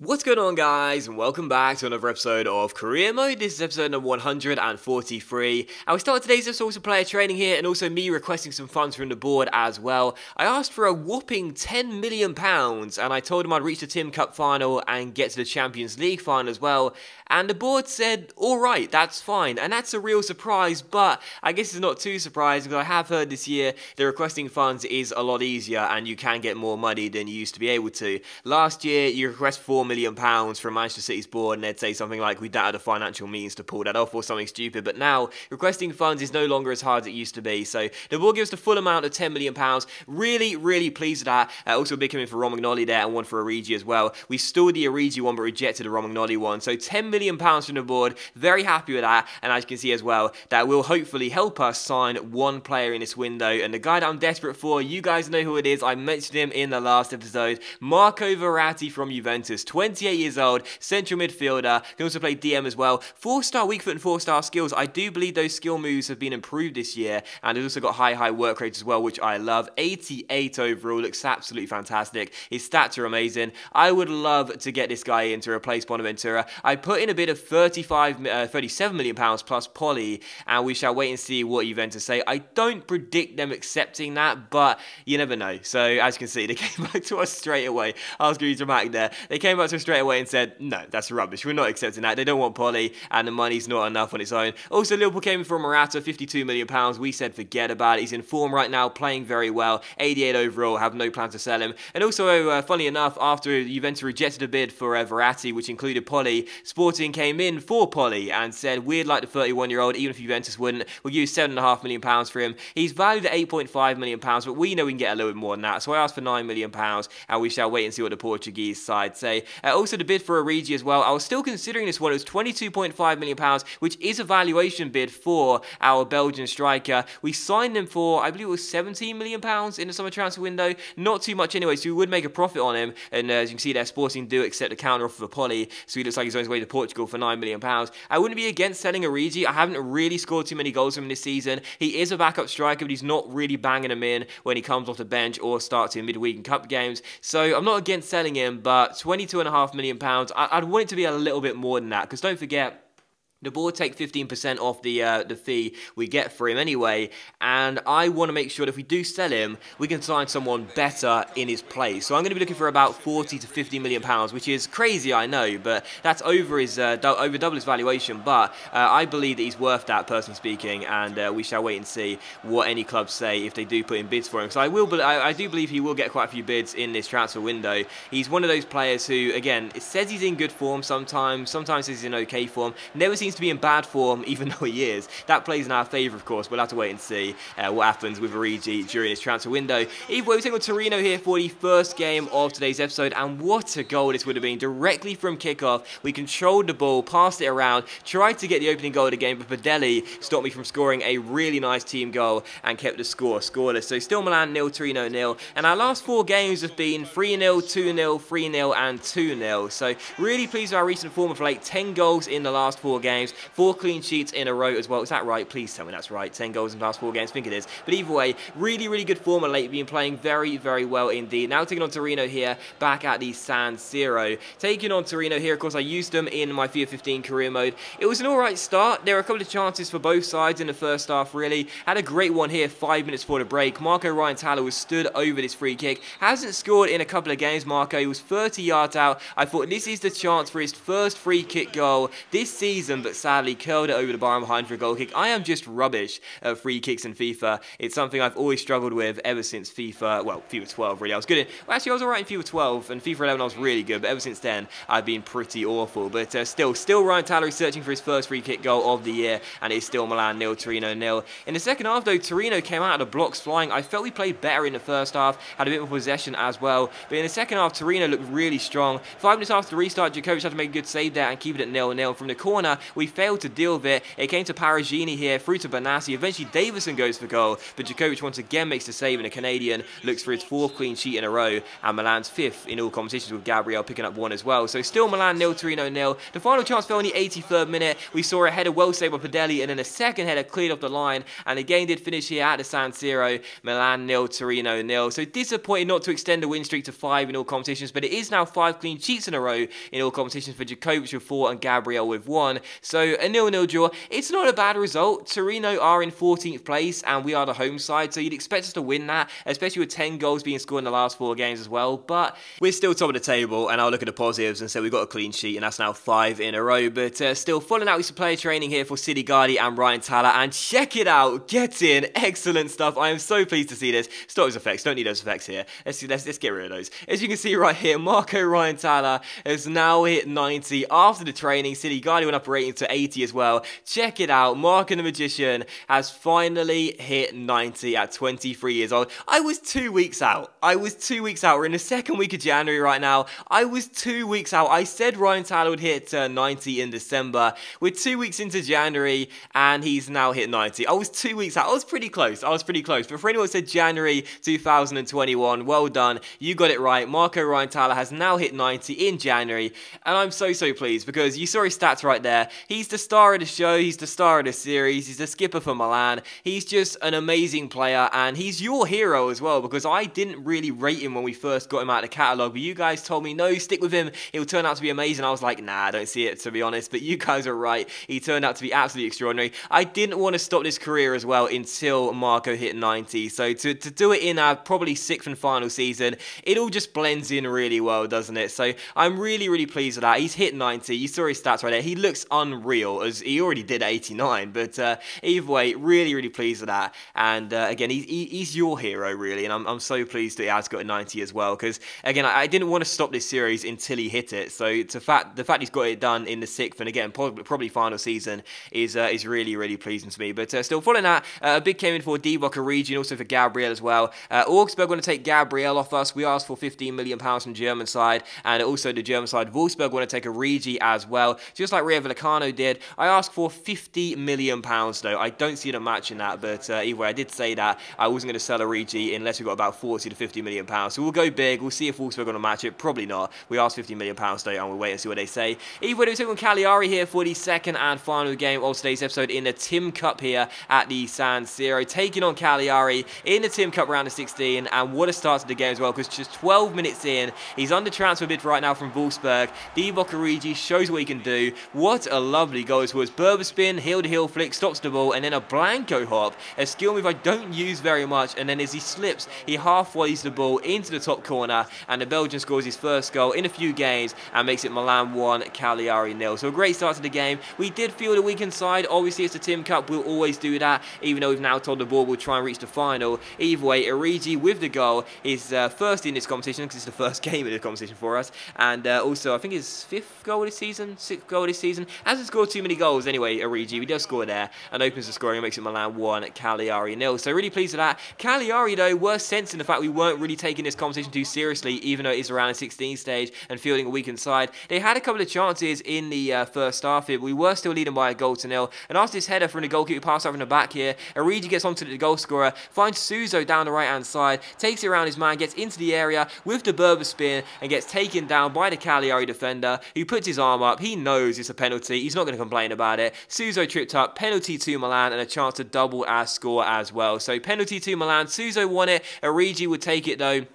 What's going on guys and welcome back to another episode of Career Mode. This is episode number 143 and we start today's episode with player training here and also me requesting some funds from the board as well. I asked for a whopping 10 million pounds and I told him I'd reach the Tim Cup final and get to the Champions League final as well and the board said alright that's fine and that's a real surprise but I guess it's not too surprising because I have heard this year the requesting funds is a lot easier and you can get more money than you used to be able to. Last year you request 4 million pounds from Manchester City's board and they'd say something like we don't have the financial means to pull that off or something stupid. But now requesting funds is no longer as hard as it used to be. So the board gives the full amount of 10 million pounds. Really, really pleased with that. Uh, also a big coming for Romagnoli there and one for Origi as well. We stole the Origi one but rejected the Romagnoli one. So 10 million pounds from the board. Very happy with that. And as you can see as well, that will hopefully help us sign one player in this window. And the guy that I'm desperate for, you guys know who it is. I mentioned him in the last episode. Marco Verratti from Juventus. 28 years old, central midfielder, can also play DM as well. Four star weak foot and four star skills. I do believe those skill moves have been improved this year, and he's also got high, high work rate as well, which I love. 88 overall, looks absolutely fantastic. His stats are amazing. I would love to get this guy in to replace Bonaventura. I put in a bit of 35, uh, 37 million pounds plus Poli, and we shall wait and see what Juventus say. I don't predict them accepting that, but you never know. So as you can see, they came back to us straight away. I was going to be dramatic there. They came back to straight away and said, no, that's rubbish. We're not accepting that. They don't want Poli, and the money's not enough on its own. Also, Liverpool came in for Morata, £52 million. We said forget about it. He's in form right now, playing very well. 88 overall, have no plan to sell him. And also, uh, funny enough, after Juventus rejected a bid for uh, Verratti, which included Poli, Sporting came in for Poli and said, we'd like the 31 year old, even if Juventus wouldn't, we'll use £7.5 million for him. He's valued at £8.5 million, but we know we can get a little bit more than that. So I asked for £9 million, and we shall wait and see what the Portuguese side say. Uh, also, the bid for Origi as well. I was still considering this one. It was £22.5 million, which is a valuation bid for our Belgian striker. We signed him for, I believe it was £17 million in the summer transfer window. Not too much anyway, so we would make a profit on him. And uh, as you can see there, Sporting do accept the counter offer for Poli, so he looks like he's on his way to Portugal for £9 million. I wouldn't be against selling Origi. I haven't really scored too many goals from him this season. He is a backup striker, but he's not really banging them in when he comes off the bench or starts in midweek and cup games. So I'm not against selling him, but £22.5 million, I, I'd want it to be a little bit more than that because don't forget the board take 15% off the uh, the fee we get for him anyway, and I want to make sure that if we do sell him, we can sign someone better in his place. So I'm going to be looking for about 40 to 50 million pounds, which is crazy, I know, but that's over his uh, over double his valuation. But uh, I believe that he's worth that, personally speaking, and uh, we shall wait and see what any clubs say if they do put in bids for him. So I will, I, I do believe he will get quite a few bids in this transfer window. He's one of those players who, again, it says he's in good form sometimes, sometimes he's in okay form. Never seems to be in bad form, even though he is. That plays in our favour, of course. We'll have to wait and see uh, what happens with Origi during his transfer window. Either way, we take on Torino here for the first game of today's episode, and what a goal this would have been. Directly from kickoff, we controlled the ball, passed it around, tried to get the opening goal of the game, but Padelli stopped me from scoring a really nice team goal and kept the score scoreless. So still Milan nil, Torino nil, and our last four games have been 3-0, 2-0, 3-0, and 2-0. So really pleased with our recent form of late. 10 goals in the last four games, Four clean sheets in a row as well. Is that right? Please tell me that's right. 10 goals in the past four games. I think it is. But either way, really, really good form of late. Been playing very, very well indeed. Now taking on Torino here, back at the San Siro. Taking on Torino here, of course, I used them in my FIFA 15 career mode. It was an alright start. There were a couple of chances for both sides in the first half, really. Had a great one here five minutes before the break. Marco Reinthaler was stood over this free kick. Hasn't scored in a couple of games, Marco. He was 30 yards out. I thought this is the chance for his first free kick goal this season, but sadly, curled it over the bar and behind for a goal kick. I am just rubbish at free kicks in FIFA. It's something I've always struggled with ever since FIFA, well, FIFA 12 really. I was good in, well actually I was alright in FIFA 12 and FIFA 11 I was really good, but ever since then I've been pretty awful. But uh, still, still Reinthaler is searching for his first free kick goal of the year and it's still Milan nil, Torino nil. In the second half though, Torino came out of the blocks flying. I felt we played better in the first half, had a bit more possession as well. But in the second half, Torino looked really strong. Five minutes after the restart, Djokovic had to make a good save there and keep it at nil nil. From the corner, we failed to deal with it. It came to Parigini here, through to Benassi. Eventually, Davison goes for goal, but Djokovic once again makes the save, and the Canadian looks for his fourth clean sheet in a row, and Milan's fifth in all competitions with Gabriel picking up one as well. So still Milan nil, Torino nil. The final chance fell in the 83rd minute. We saw a header well saved by Padelli, and then a second header cleared off the line, and the game did finish here at the San Siro. Milan nil, Torino nil. So disappointed not to extend the win streak to five in all competitions, but it is now five clean sheets in a row in all competitions for Djokovic with four and Gabriel with one. So a nil-nil draw. It's not a bad result. Torino are in 14th place, and we are the home side, so you'd expect us to win that, especially with 10 goals being scored in the last four games as well. But we're still top of the table, and I'll look at the positives and say we've got a clean sheet, and that's now five in a row. But uh, still, falling out with some player training here for City Guardi and Reinthaler, and check it out, get in, excellent stuff. I am so pleased to see this. Stop those effects, don't need those effects here. Let's, let's, let's get rid of those. As you can see right here, Marco Reinthaler has now hit 90 after the training. City Guardi went up rating to 80 as well. Check it out, Mark and the Magician has finally hit 90 at 23 years old. I was two weeks out. I was two weeks out. We're in the second week of January right now. I was two weeks out. I said Reinthaler would hit uh, 90 in December. We're two weeks into January and he's now hit 90. I was two weeks out. I was pretty close. I was pretty close. But for anyone who said January 2021, well done. You got it right. Marco Reinthaler has now hit 90 in January. And I'm so, so pleased because you saw his stats right there. He's the star of the show. He's the star of the series. He's the skipper for Milan. He's just an amazing player and he's your hero as well because I didn't really rate him when we first got him out of the catalogue. But you guys told me, no, stick with him. He'll turn out to be amazing. I was like, nah, I don't see it to be honest. But you guys are right. He turned out to be absolutely extraordinary. I didn't want to stop this career as well until Marco hit 90. So to, to do it in our probably sixth and final season, it all just blends in really well, doesn't it? So I'm really, really pleased with that. He's hit 90. You saw his stats right there. He looks unreal as he already did 89. But uh, either way, really, really pleased with that. And uh, again, he, he, he's your hero, really. And I'm, I'm so pleased that he has got a 90 as well. Because again, I, I, didn't want to stop this series until he hit it. So to fact, the fact he's got it done in the sixth and again, probably, probably final season is uh, is really, really pleasing to me. But uh, still, following that, uh, a big came in for Divock Origi and also for Gabriel as well. Uh, Augsburg want to take Gabriel off us. We asked for 15 million pounds from German side, and also the German side, Wolfsburg want to take a Origi as well, just like Rio Rayo Did. I asked for 50 million pounds though. I don't see them matching that, but uh, either way, I did say that I wasn't going to sell Origi unless we got about 40 to 50 million pounds. So we'll go big. We'll see if Wolfsburg are going to match it. Probably not. We asked 50 million pounds though, and we'll wait and see what they say. Either way, we take on Cagliari here for the second and final game of today's episode in the Tim Cup here at the San Siro, taking on Cagliari in the Tim Cup round of 16. And what a start to the game as well, because just 12 minutes in, he's under transfer bid right now from Wolfsburg. Divock Origi shows what he can do. What a lovely goal this was. Berba spin, heel to heel flick, stops the ball, and then a Blanco hop, a skill move I don't use very much. And then as he slips, he halfways the ball into the top corner, and the Belgian scores his first goal in a few games and makes it Milan 1, Cagliari nil. So a great start to the game. We did feel the weakened side. Obviously, it's the Tim Cup. We'll always do that, even though we've now told the ball we'll try and reach the final. Either way, Origi with the goal is uh, first in this competition because it's the first game of the competition for us. And uh, also, I think his fifth goal of this season, sixth goal this season. Hasn't scored too many goals anyway, Origi. He does score there and opens the scoring and makes it Milan 1, Cagliari nil. So really pleased with that. Cagliari, though, were sensing the fact we weren't really taking this competition too seriously, even though it is around the 16 stage and fielding a weakened side. They had a couple of chances in the uh, first half here. We were still leading by a goal to nil. And after this header from the goalkeeper pass over in the back here, Origi gets onto the goal scorer, finds Suso down the right hand side, takes it around his man, gets into the area with the Berba spin and gets taken down by the Cagliari defender who puts his arm up. He knows it's a penalty. He's not going to complain about it. Suso tripped up, penalty to Milan and a chance to double our score as well. So penalty to Milan. Suso won it. Origi would take it though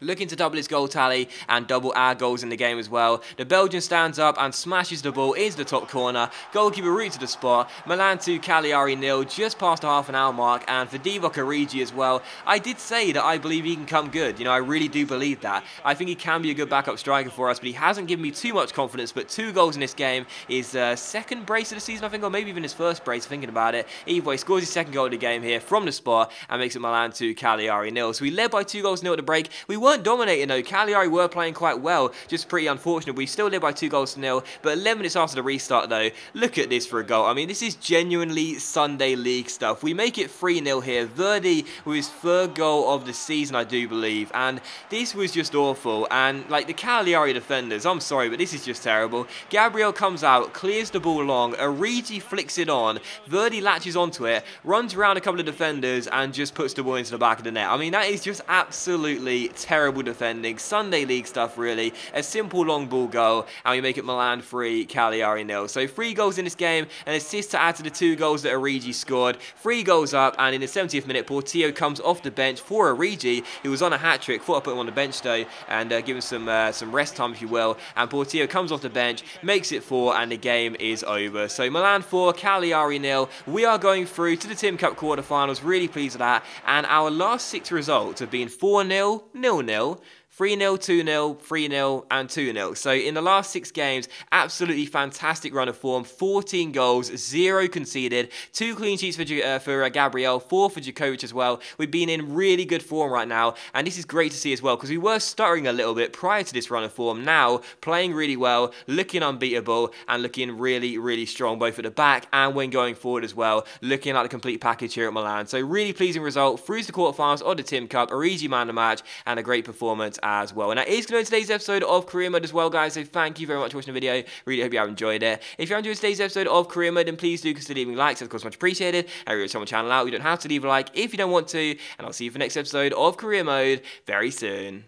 looking to double his goal tally and double our goals in the game as well. The Belgian stands up and smashes the ball into the top corner. Goalkeeper route to the spot. Milan 2, Cagliari nil, just past the half an hour mark. And for Divock Origi as well, I did say that I believe he can come good. You know, I really do believe that. I think he can be a good backup striker for us, but he hasn't given me too much confidence. But two goals in this game is uh, second brace of the season, I think, or maybe even his first brace, thinking about it. Either way, scores his second goal of the game here from the spot and makes it Milan 2, Cagliari nil. So we led by two goals nil at the break. We weren't weren't dominating though. Cagliari were playing quite well, just pretty unfortunate. We still live by two goals to nil, but 11 minutes after the restart though, look at this for a goal. I mean, this is genuinely Sunday League stuff. We make it 3-0 here. Verdi with his third goal of the season, I do believe, and this was just awful. And like the Cagliari defenders, I'm sorry, but this is just terrible. Gabriel comes out, clears the ball long, Origi flicks it on, Verdi latches onto it, runs around a couple of defenders, and just puts the ball into the back of the net. I mean, that is just absolutely terrible defending. Sunday League stuff, really. A simple long ball goal, and we make it Milan 3, Cagliari nil. So three goals in this game, an assist to add to the two goals that Origi scored. Three goals up, and in the 70th minute, Portillo comes off the bench for Origi, who was on a hat-trick. Thought I put him on the bench, though, and uh, give him some, uh, some rest time, if you will. And Portillo comes off the bench, makes it four, and the game is over. So Milan 4, Cagliari nil. We are going through to the Tim Cup quarterfinals. Really pleased with that. And our last six results have been 4-0, 0-0, 0 3 0, 2 0, 3 0, and 2 0. So in the last six games, absolutely fantastic run of form 14 goals, 0 conceded, 2 clean sheets for, uh, for uh, Gabriel, 4 for Djokovic as well. We've been in really good form right now, and this is great to see as well because we were stuttering a little bit prior to this run of form. Now, playing really well, looking unbeatable, and looking really, really strong both at the back and when going forward as well. Looking like the complete package here at Milan. So, really pleasing result through the quarterfinals of the Tim Cup, a easy man of the match, and a great performance as well. And that is going to be today's episode of Career Mode as well, guys. So thank you very much for watching the video. Really hope you have enjoyed it. If you enjoyed today's episode of Career Mode, then please do consider leaving likes. Of course, much appreciated. I really my channel out. You don't have to leave a like if you don't want to. And I'll see you for the next episode of Career Mode very soon.